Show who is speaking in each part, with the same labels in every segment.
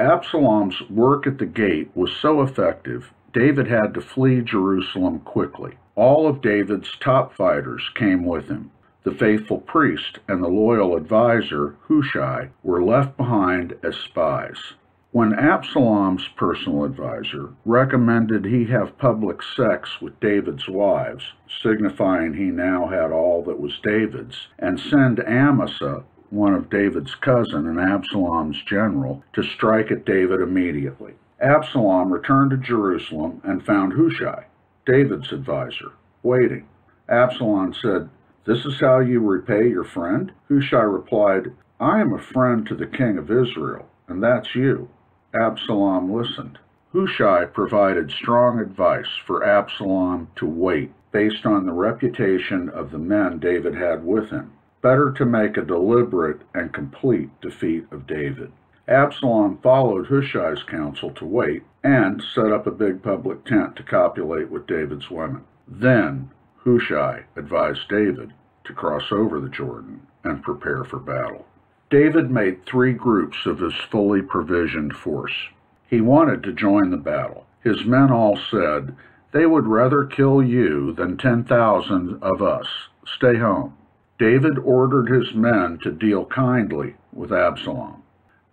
Speaker 1: Absalom's work at the gate was so effective, David had to flee Jerusalem quickly. All of David's top fighters came with him. The faithful priest and the loyal adviser, Hushai, were left behind as spies. When Absalom's personal adviser recommended he have public sex with David's wives, signifying he now had all that was David's, and send Amasa, one of David's cousin and Absalom's general, to strike at David immediately. Absalom returned to Jerusalem and found Hushai, David's adviser, waiting. Absalom said, This is how you repay your friend? Hushai replied, I am a friend to the king of Israel, and that's you. Absalom listened. Hushai provided strong advice for Absalom to wait based on the reputation of the men David had with him. Better to make a deliberate and complete defeat of David. Absalom followed Hushai's counsel to wait and set up a big public tent to copulate with David's women. Then Hushai advised David to cross over the Jordan and prepare for battle. David made three groups of his fully provisioned force. He wanted to join the battle. His men all said, They would rather kill you than 10,000 of us. Stay home. David ordered his men to deal kindly with Absalom.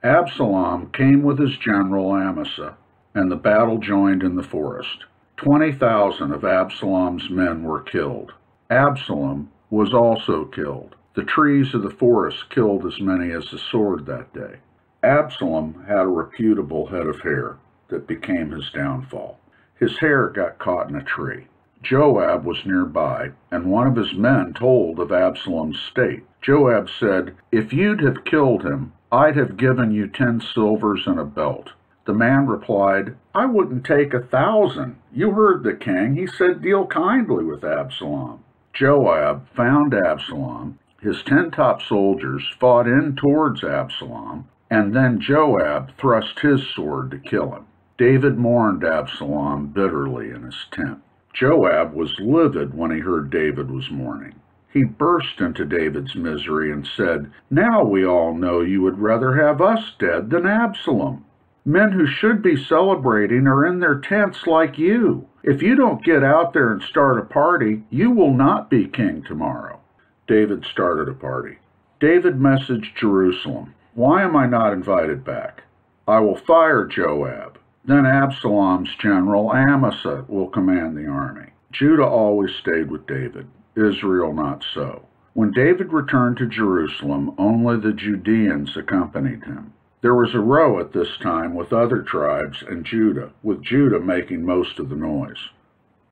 Speaker 1: Absalom came with his general Amasa, and the battle joined in the forest. Twenty thousand of Absalom's men were killed. Absalom was also killed. The trees of the forest killed as many as the sword that day. Absalom had a reputable head of hair that became his downfall. His hair got caught in a tree. Joab was nearby, and one of his men told of Absalom's state. Joab said, If you'd have killed him, I'd have given you ten silvers and a belt. The man replied, I wouldn't take a thousand. You heard the king. He said, Deal kindly with Absalom. Joab found Absalom. His ten top soldiers fought in towards Absalom, and then Joab thrust his sword to kill him. David mourned Absalom bitterly in his tent. Joab was livid when he heard David was mourning. He burst into David's misery and said, Now we all know you would rather have us dead than Absalom. Men who should be celebrating are in their tents like you. If you don't get out there and start a party, you will not be king tomorrow. David started a party. David messaged Jerusalem, Why am I not invited back? I will fire Joab. Then Absalom's general Amasa will command the army. Judah always stayed with David. Israel not so. When David returned to Jerusalem, only the Judeans accompanied him. There was a row at this time with other tribes and Judah, with Judah making most of the noise.